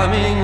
coming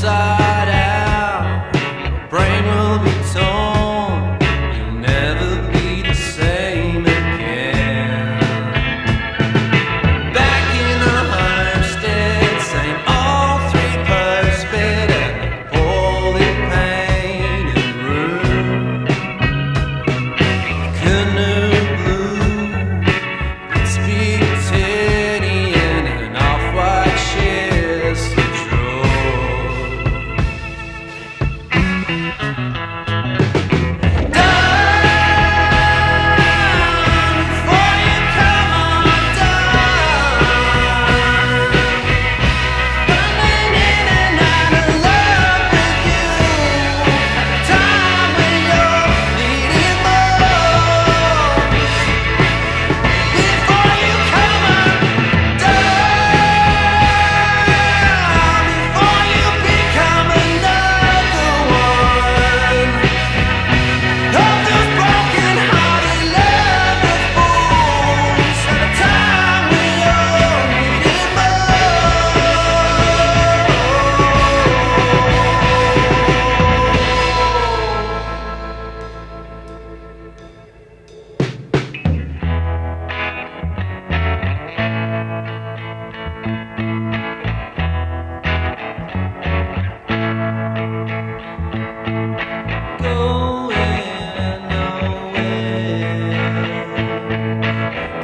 inside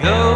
go.